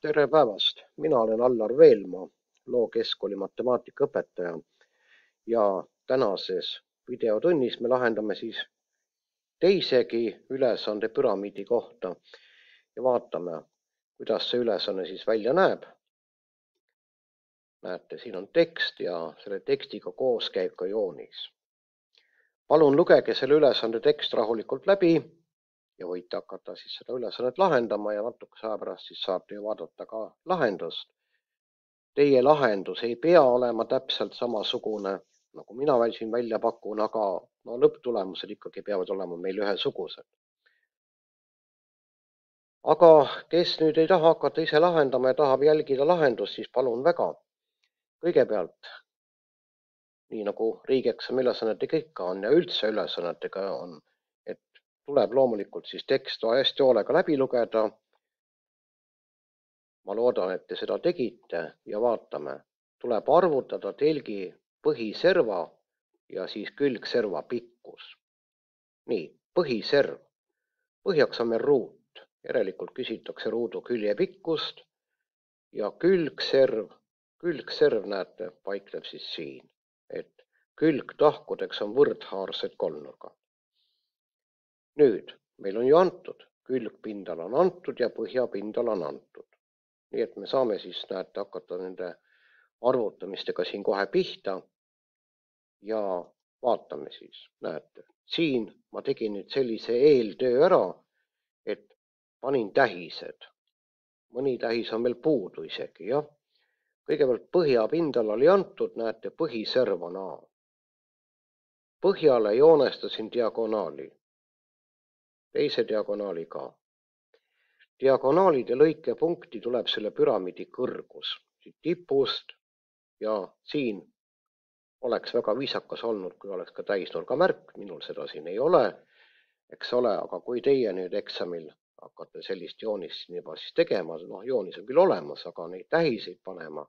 tere päevast, mina olen Allar Veelmaa, Loo keskkooli matemaatikaõpetaja ja tänases videotunnis me lahendame siis teisegi ülesande püramiidi kohta ja vaatame, kuidas see ülesanne siis välja näeb. näete, siin on tekst ja selle tekstiga koos käib ka joonis. palun lugege selle ülesande tekst rahulikult läbi ja võite hakata siis seda ülesannet lahendama ja natukese aja pärast siis saate ju vaadata ka lahendust. Teie lahendus ei pea olema täpselt samasugune, nagu mina siin välja pakun, aga no lõpptulemused ikkagi peavad olema meil ühesugused. aga kes nüüd ei taha hakata ise lahendama ja tahab jälgida lahendust, siis palun väga. kõigepealt, nii nagu riigieksami ülesannetega ikka on ja üldse ülesannetega on tuleb loomulikult siis tekst hästi hoolega läbi lugeda. ma loodan, et te seda tegite ja vaatame, tuleb arvutada telgi põhiserva ja siis külgserva pikkus. nii, põhiserv, põhjaks on meil ruut, järelikult küsitakse ruudu külje pikkust ja külgserv, külgserv, näete, paikneb siis siin, et külgtahkudeks on võrdhaarsed kolmnurgad nüüd meil on ju antud, külgpindala on antud ja põhjapindala on antud. nii et me saame siis, näete, hakata nende arvutamistega siin kohe pihta. ja vaatame siis, näete, siin ma tegin nüüd sellise eeltöö ära, et panin tähised. mõni tähis on veel puudu isegi, jah. kõigepealt põhjapindala oli antud, näete, põhiserv on A. põhjale joonestasin diagonaali teise diagonaali ka. diagonaalide lõikepunkti tuleb selle püramiidi kõrgus siit tipust ja siin oleks väga viisakas olnud, kui oleks ka täisnurga märk, minul seda siin ei ole, eks ole, aga kui teie nüüd eksamil hakkate sellist joonist siin juba siis tegema, noh, joonis on küll olemas, aga neid tähiseid panema,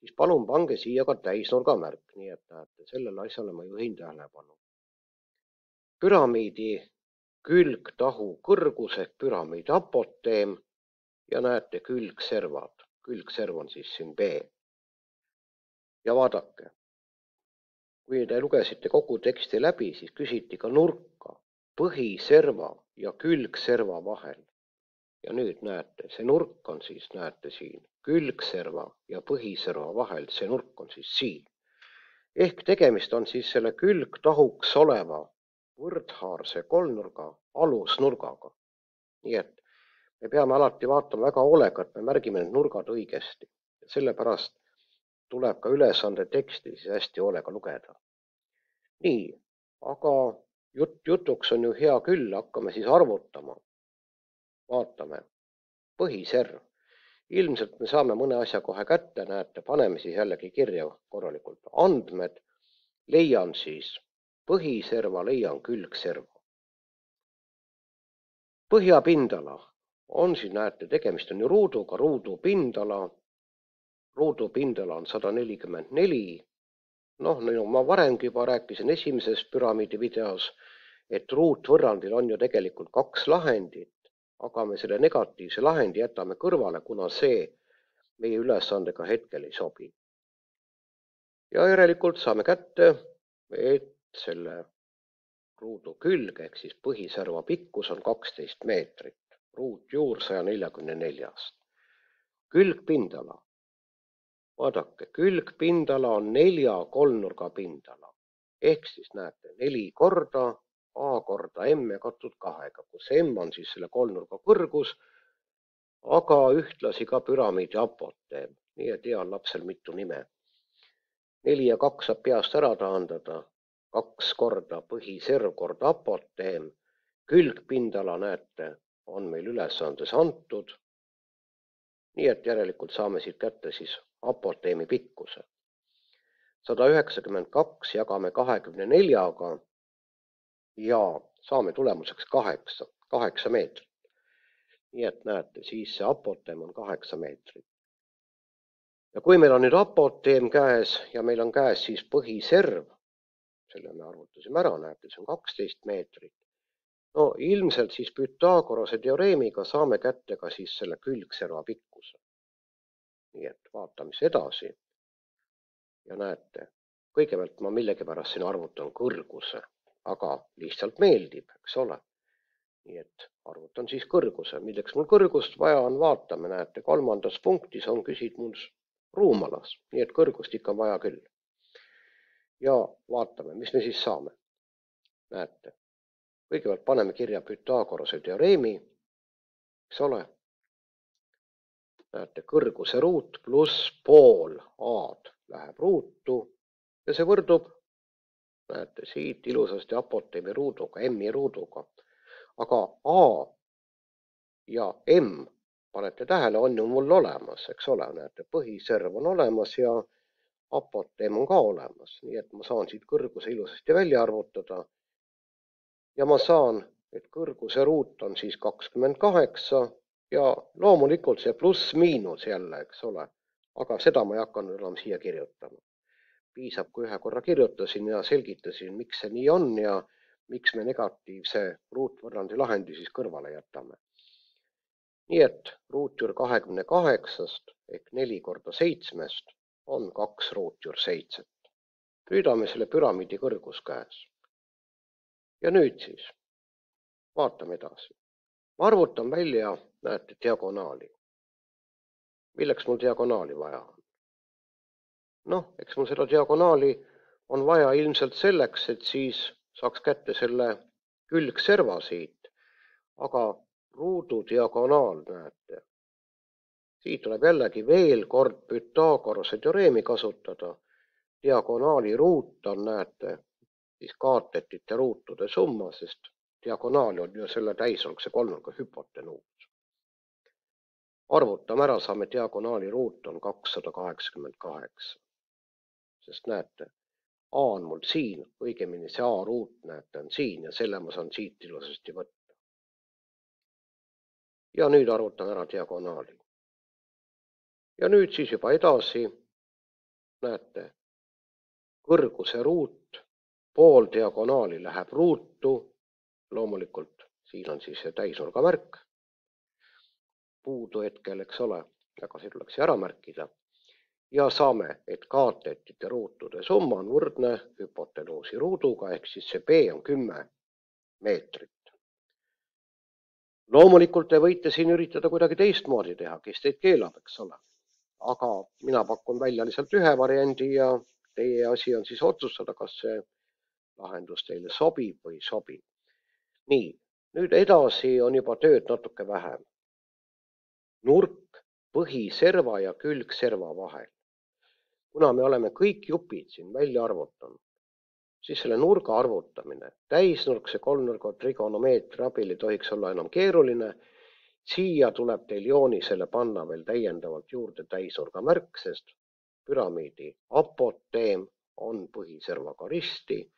siis palun pange siia ka täisnurga märk, nii et näete, sellele asjale ma juhin tähelepanu. püramiidi külgtahu kõrgus ehk püramiidi apoteem ja näete külgservad, külgserv on siis siin B. ja vaadake, kui te lugesite kogu teksti läbi, siis küsiti ka nurka põhiserva ja külgserva vahel. ja nüüd näete, see nurk on siis, näete siin, külgserva ja põhiserva vahel, see nurk on siis siin. ehk tegemist on siis selle külgtahuks oleva võrdhaarse kolmnurga alusnurgaga. nii et me peame alati vaatama väga hoolega, et me märgime need nurgad õigesti. sellepärast tuleb ka ülesande teksti siis hästi hoolega lugeda. nii, aga jutt jutuks on ju hea küll, hakkame siis arvutama. vaatame, põhiserv. ilmselt me saame mõne asja kohe kätte, näete, paneme siis jällegi kirja korralikult. andmed leian siis põhiserva leian külgserva. põhjapindala on siin, näete, tegemist on ju ruuduga, ruudu pindala. ruudu pindala on sada nelikümmend neli. noh, nagu ma varemgi juba rääkisin esimeses püramiidi videos, et ruutvõrrandil on ju tegelikult kaks lahendit, aga me selle negatiivse lahendi jätame kõrvale, kuna see meie ülesandega hetkel ei sobi. ja järelikult saame kätte, et selle ruudu külg ehk siis põhiserva pikkus on kaksteist meetrit, ruutjuur saja neljakümne neljast. külgpindala, vaadake, külgpindala on nelja kolmnurga pindala ehk siis näete neli korda A korda M jagatud kahega, kus M on siis selle kolmnurga kõrgus, aga ühtlasi ka püramiidi apoteem, nii et heal lapsel mitu nime. neli ja kaks saab peast ära taandada kaks korda põhiserv kord apoteem, külgpindala, näete, on meil ülesandes antud. nii et järelikult saame siit kätte siis apoteemi pikkuse. sada üheksakümmend kaks jagame kahekümne neljaga ja saame tulemuseks kaheksa, kaheksa meetrit. nii et näete, siis see apoteem on kaheksa meetrit. ja kui meil on nüüd apoteem käes ja meil on käes siis põhiserv, selle me arvutasime ära, näete, see on kaksteist meetrit. no ilmselt siis Pythagorase teoreemiga saame kätte ka siis selle külgserva pikkuse. nii et vaatame siis edasi. ja näete, kõigepealt ma millegipärast siin arvutan kõrguse, aga lihtsalt meeldib, eks ole. nii et arvutan siis kõrguse, milleks mul kõrgust vaja on, vaatame, näete, kolmandas punktis on küsid mul ruumalas, nii et kõrgust ikka on vaja küll. Ja vaatame, mis me siis saame. näete, kõigepealt paneme kirja Pythagorase teoreemi, eks ole näete, kõrguse ruut pluss pool A-d läheb ruutu ja see võrdub, näete siit ilusasti apoteemi ruuduga, M-i ruuduga. aga A ja M, panete tähele, on ju mul olemas, eks ole, näete, põhiserv on olemas ja apoteem on ka olemas, nii et ma saan siit kõrguse ilusasti välja arvutada. ja ma saan, et kõrguse ruut on siis kakskümmend kaheksa ja loomulikult see pluss-miinus jälle, eks ole, aga seda ma ei hakanud enam siia kirjutama. piisab, kui ühe korra kirjutasin ja selgitasin, miks see nii on ja miks me negatiivse ruutvõrrandi lahendi siis kõrvale jätame. nii et ruutjuur kahekümne kaheksast ehk neli korda seitsmest on kaks ruutjuur seitset. nüüd on meil selle püramiidi kõrgus käes. ja nüüd siis vaatame edasi ma arvutan välja, näete, diagonaali. milleks mul diagonaali vaja on? noh, eks mul seda diagonaali on vaja ilmselt selleks, et siis saaks kätte selle külgserva siit. aga ruudu diagonaal, näete, siit tuleb jällegi veel kord Pythagorase teoreemi kasutada. diagonaali ruut on, näete, siis kaatetite ruutude summa, sest diagonaal on ju selle täisolgse kolmnurga hüpotenuus. arvutame ära, saame diagonaali ruut on kakssada kaheksakümmend kaheksa. sest näete, A on mul siin, õigemini see A ruut, näete, on siin ja selle ma saan siit ilusasti võtta. ja nüüd arvutame ära diagonaali. Ja nüüd siis juba edasi, näete, kõrguse ruut, pool diagonaali läheb ruutu loomulikult siin on siis see täisnurga märk puudu hetkel, eks ole, aga see tuleks ära märkida. ja saame, et kaatetite ruutude summa on võrdne hüpotenuusi ruuduga ehk siis see B on kümme meetrit. loomulikult te võite siin üritada kuidagi teistmoodi teha, kes teid keelab, eks ole. Aga mina pakun välja lihtsalt ühe variandi ja teie asi on siis otsustada, kas see lahendus teile sobib või ei sobi nii, nüüd edasi on juba tööd natuke vähem. nurk põhiserva ja külgserva vahel. kuna me oleme kõik jupid siin välja arvutanud, siis selle nurga arvutamine, täisnurk, see kolmnurga trigonomeetria abil ei tohiks olla enam keeruline. Siia tuleb teil joonisele panna veel täiendavalt juurde täisnurga märk, sest püramiidi apoteem on põhiservaga risti.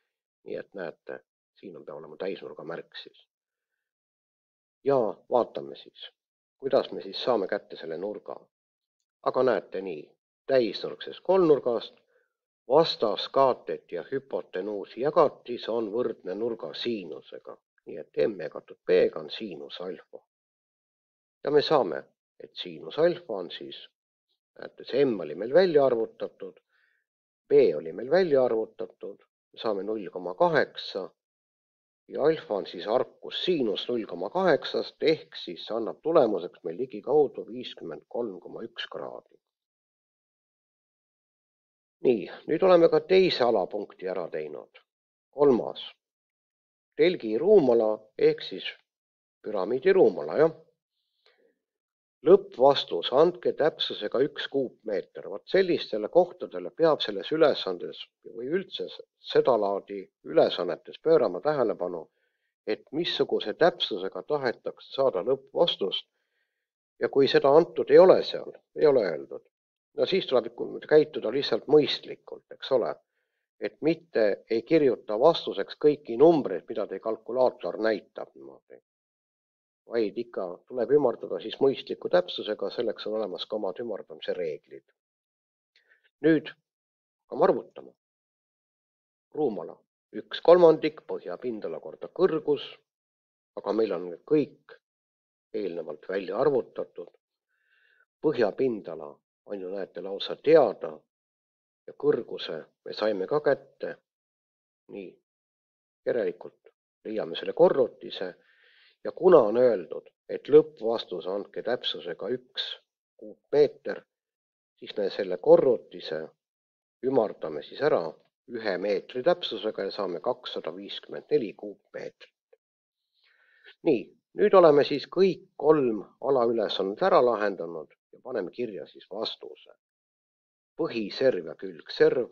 nii et näete, siin on, peab olema täisnurga märk siis. ja vaatame siis, kuidas me siis saame kätte selle nurga. aga näete nii, täisnurksest kolmnurgast vastas kaatet ja hüpotenuusi jagatis on võrdne nurga siinusega, nii et m jagatud b-ga on siinus alfa. Ja me saame, et siinus alfa on siis, näete, see m oli meil välja arvutatud, b oli meil välja arvutatud, saame null koma kaheksa ja alfa on siis arkus siinus null koma kaheksast ehk siis see annab tulemuseks meil ligikaudu viiskümmend kolm koma üks kraadi. nii, nüüd oleme ka teise alapunkti ära teinud. kolmas, telgi ruumala ehk siis püramiidi ruumala, jah lõppvastus, andke täpsusega üks kuupmeeter. vot sellistele kohtadele peab selles ülesandes või üldse sedalaadi ülesannetes pöörama tähelepanu, et missuguse täpsusega tahetakse saada lõppvastust. ja kui seda antud ei ole seal, ei ole öeldud, no siis tuleb käituda lihtsalt mõistlikult, eks ole. et mitte ei kirjuta vastuseks kõiki numbreid, mida teil kalkulaator näitab niimoodi vaid ikka tuleb ümardada siis mõistliku täpsusega, selleks on olemas ka omad ümardamise reeglid. nüüd hakkame arvutama. ruumala üks kolmandik põhjapindala korda kõrgus, aga meil on kõik eelnevalt välja arvutatud. põhjapindala on ju näete lausa teada ja kõrguse me saime ka kätte. nii, järelikult leiame selle korrutise ja kuna on öeldud, et lõppvastus andke täpsusega üks kuupmeeter, siis me selle korrutise ümardame siis ära ühe meetri täpsusega ja saame kakssada viiskümmend neli kuupmeetrit. nii, nüüd oleme siis kõik kolm alaülesannet ära lahendanud ja paneme kirja siis vastuse. põhiserv ja külgserv,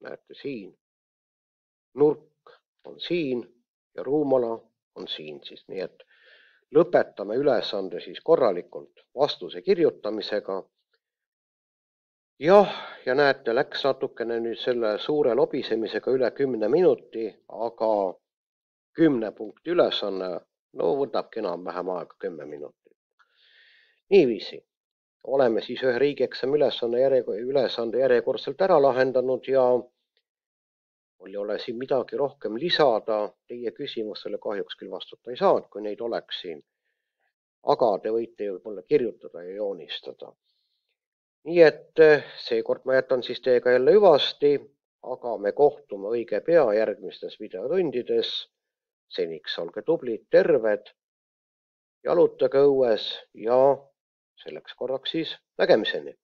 näete siin. nurk on siin ja ruumala on siin siis, nii et lõpetame ülesande siis korralikult vastuse kirjutamisega. jah, ja näete, läks natukene nüüd selle suure lobisemisega üle kümne minuti, aga kümne punkti ülesanne, no võtabki enam-vähem aega kümme minutit. niiviisi oleme siis ühe riigieksami ülesanne järje, ülesande järjekordselt ära lahendanud ja mul ei ole siin midagi rohkem lisada, teie küsimustele kahjuks küll vastata ei saa, et kui neid oleks siin. aga te võite ju mulle kirjutada ja joonistada. nii et eh, seekord ma jätan siis teiega jälle hüvasti, aga me kohtume õige pea järgmistes videotundides. seniks olge tublid, terved, jalutage õues ja selleks korraks siis nägemiseni